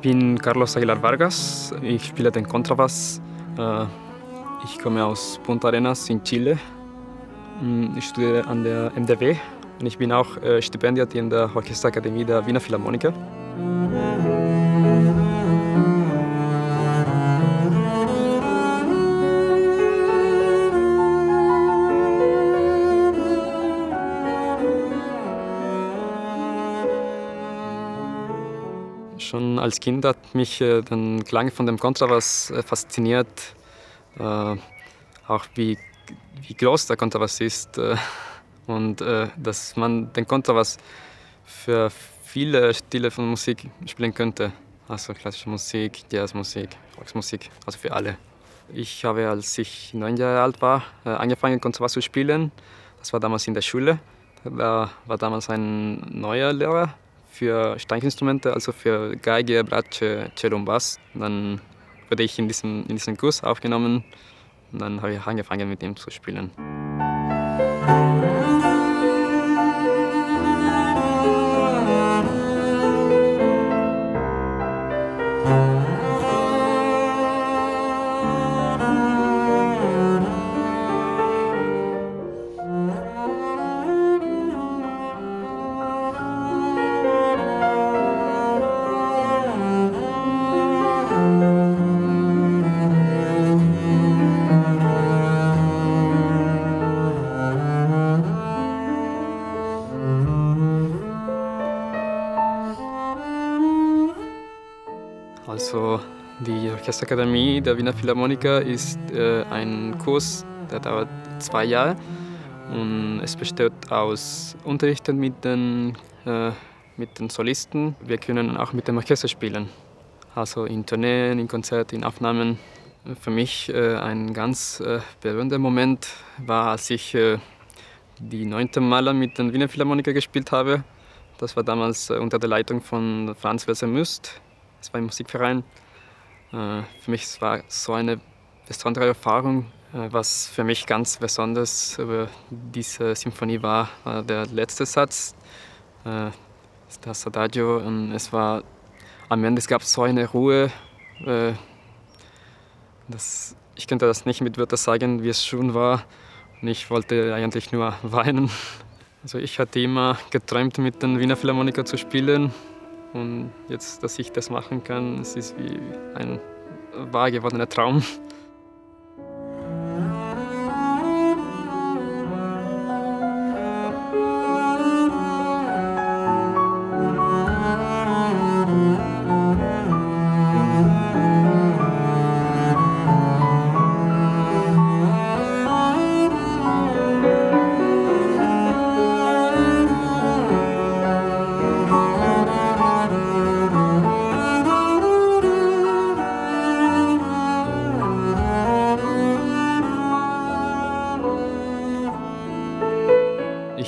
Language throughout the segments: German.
bin Carlos Aguilar Vargas. Ich spiele den Kontrabass. Äh, ich komme aus Punta Arenas in Chile. Mm, ich studiere an der MDW und ich bin auch äh, Stipendiat in der Orchesterakademie der Wiener Philharmoniker. Schon als Kind hat mich äh, der Klang von dem Kontrabass äh, fasziniert. Äh, auch wie, wie groß der Kontrabass ist und dass man den Kontrabass für viele Stile von Musik spielen könnte. Also klassische Musik, Jazzmusik, Volksmusik, also für alle. Ich habe, als ich neun Jahre alt war, angefangen, Kontrabass zu spielen. Das war damals in der Schule. Da war damals ein neuer Lehrer, für Streichinstrumente, also für Geige, Bratsche, Cello und Bass. Dann wurde ich in diesen, in diesen Kurs aufgenommen und dann habe ich angefangen mit ihm zu spielen. Also die Orchesterakademie der Wiener Philharmoniker ist äh, ein Kurs, der dauert zwei Jahre und es besteht aus Unterrichten mit den, äh, mit den Solisten. Wir können auch mit dem Orchester spielen, also in Tourneen, in Konzerten, in Aufnahmen. Für mich äh, ein ganz äh, berührender Moment war, als ich äh, die neunte Maler mit den Wiener Philharmoniker gespielt habe. Das war damals äh, unter der Leitung von Franz Welser Müst es war ein Musikverein. Äh, für mich war so eine besondere Erfahrung. Äh, was für mich ganz besonders über diese Symphonie war, war der letzte Satz, äh, das Adagio. Und es war am Ende, es gab so eine Ruhe. Das, ich könnte das nicht mit Wörtern sagen, wie es schon war. Und ich wollte eigentlich nur weinen. Also ich hatte immer geträumt, mit den Wiener Philharmoniker zu spielen. Und jetzt, dass ich das machen kann, es ist wie ein wahr gewordener Traum.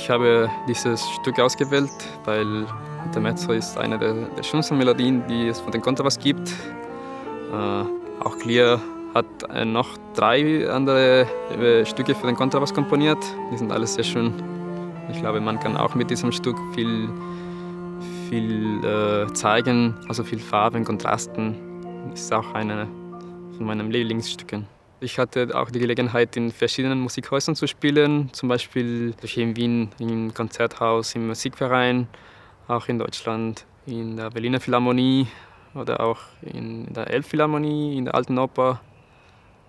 Ich habe dieses Stück ausgewählt, weil Intermezzo ist eine der, der schönsten Melodien, die es von den Kontrabass gibt. Äh, auch Clear hat äh, noch drei andere äh, Stücke für den Kontrabass komponiert. Die sind alle sehr schön. Ich glaube, man kann auch mit diesem Stück viel, viel äh, zeigen, also viel Farben, Kontrasten. Das ist auch eine von meinen Lieblingsstücken. Ich hatte auch die Gelegenheit, in verschiedenen Musikhäusern zu spielen, zum Beispiel hier in Wien im Konzerthaus, im Musikverein, auch in Deutschland in der Berliner Philharmonie oder auch in der Elbphilharmonie, in der Alten Oper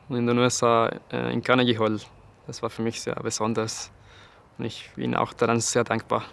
und in den USA äh, in Carnegie Hall. Das war für mich sehr besonders und ich bin auch daran sehr dankbar.